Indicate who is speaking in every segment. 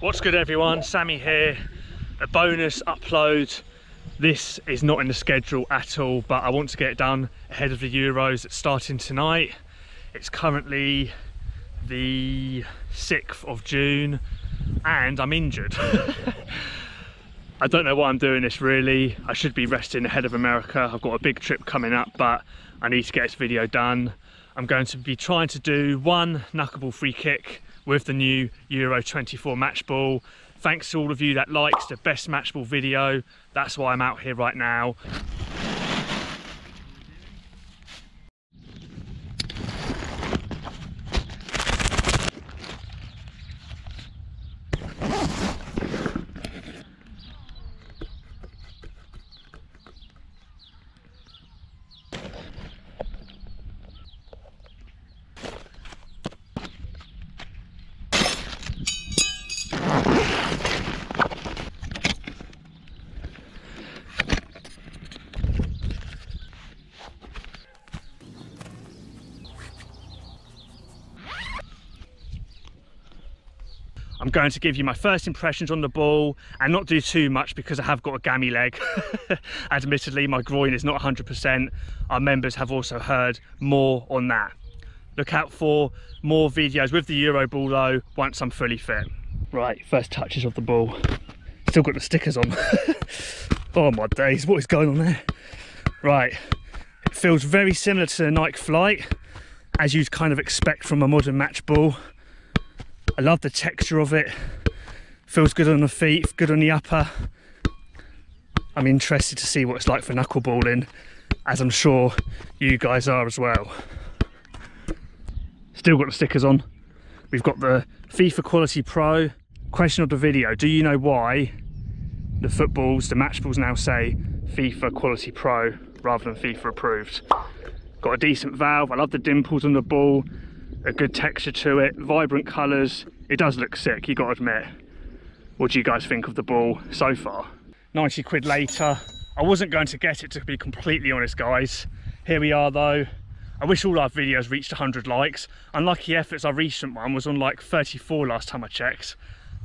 Speaker 1: What's good everyone, Sammy here. A bonus upload. This is not in the schedule at all, but I want to get it done ahead of the Euros starting tonight. It's currently the 6th of June and I'm injured. I don't know why I'm doing this really. I should be resting ahead of America. I've got a big trip coming up, but I need to get this video done. I'm going to be trying to do one knuckleball free kick with the new Euro 24 match ball. Thanks to all of you that likes the best match ball video. That's why I'm out here right now. I'm going to give you my first impressions on the ball and not do too much because I have got a gammy leg. Admittedly, my groin is not 100%. Our members have also heard more on that. Look out for more videos with the Euro ball though once I'm fully fit. Right, first touches of the ball. Still got the stickers on. oh my days, what is going on there? Right, it feels very similar to the Nike Flight as you'd kind of expect from a modern match ball I love the texture of it. Feels good on the feet, good on the upper. I'm interested to see what it's like for knuckleballing, as I'm sure you guys are as well. Still got the stickers on. We've got the FIFA Quality Pro. Question of the video, do you know why the footballs, the match balls now say FIFA Quality Pro rather than FIFA approved? Got a decent valve, I love the dimples on the ball, a good texture to it, vibrant colours. It does look sick, you got to admit. What do you guys think of the ball so far? 90 quid later. I wasn't going to get it to be completely honest guys. Here we are though. I wish all our videos reached 100 likes. Unlucky efforts, our recent one was on like 34 last time I checked.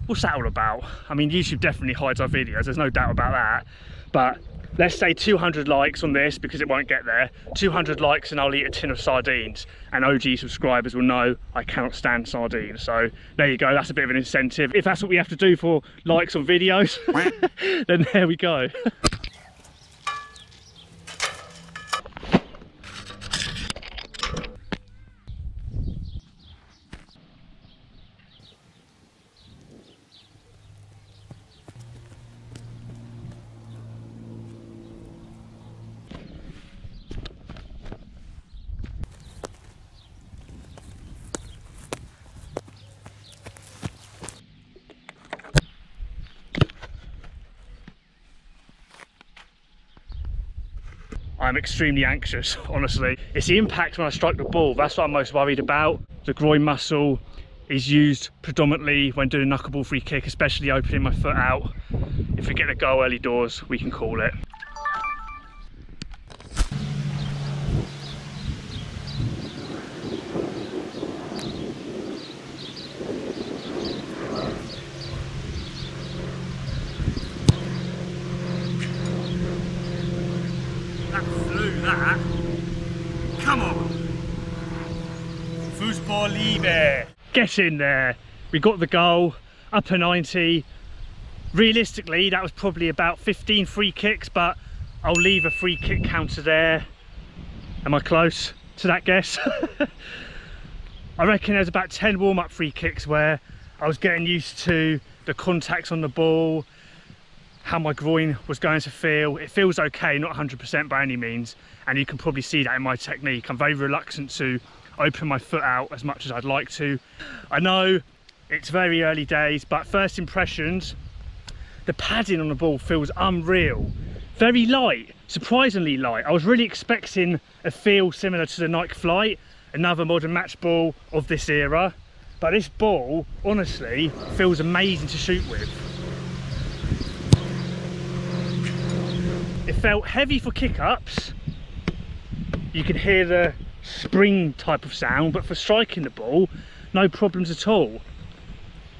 Speaker 1: What's that all about? I mean, YouTube definitely hides our videos, there's no doubt about that. But let's say 200 likes on this because it won't get there. 200 likes and i'll eat a tin of sardines. And og subscribers will know i cannot stand sardines. So there you go. That's a bit of an incentive. If that's what we have to do for likes on videos then there we go I'm extremely anxious, honestly. It's the impact when I strike the ball, that's what I'm most worried about. The groin muscle is used predominantly when doing a knuckleball free kick, especially opening my foot out. If we get a goal early doors, we can call it. That. Come on. Fussballliebe. Get in there. We got the goal, upper 90. Realistically, that was probably about 15 free kicks, but I'll leave a free kick counter there. Am I close to that guess? I reckon there's about 10 warm-up free kicks where I was getting used to the contacts on the ball, how my groin was going to feel. It feels okay, not 100% by any means, and you can probably see that in my technique. I'm very reluctant to open my foot out as much as I'd like to. I know it's very early days, but first impressions, the padding on the ball feels unreal. Very light, surprisingly light. I was really expecting a feel similar to the Nike Flight, another modern match ball of this era, but this ball, honestly, feels amazing to shoot with. It felt heavy for kick-ups. You can hear the spring type of sound, but for striking the ball, no problems at all.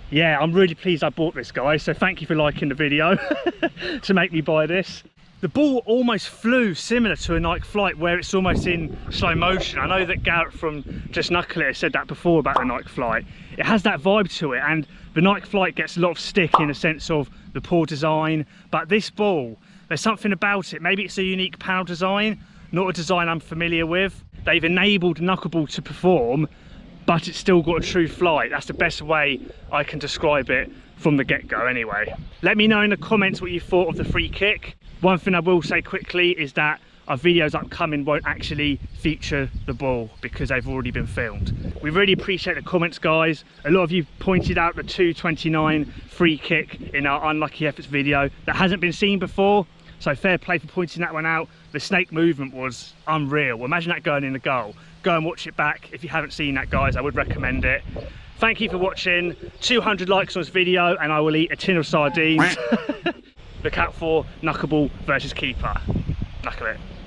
Speaker 1: yeah, I'm really pleased I bought this, guy, So thank you for liking the video to make me buy this. The ball almost flew similar to a Nike Flight where it's almost in slow motion. I know that Garrett from Just Knuckle It said that before about the Nike Flight. It has that vibe to it and the Nike Flight gets a lot of stick in a sense of the poor design. But this ball, there's something about it. Maybe it's a unique panel design, not a design I'm familiar with. They've enabled Knuckleball to perform but it's still got a true flight. That's the best way I can describe it from the get-go anyway. Let me know in the comments what you thought of the free kick. One thing I will say quickly is that our videos upcoming won't actually feature the ball because they've already been filmed. We really appreciate the comments guys. A lot of you pointed out the 229 free kick in our unlucky efforts video that hasn't been seen before. So fair play for pointing that one out. The snake movement was unreal. Imagine that going in the goal. Go and watch it back. If you haven't seen that guys, I would recommend it. Thank you for watching. 200 likes on this video and I will eat a tin of sardines. Look out for Knuckleball versus Keeper. Luckily.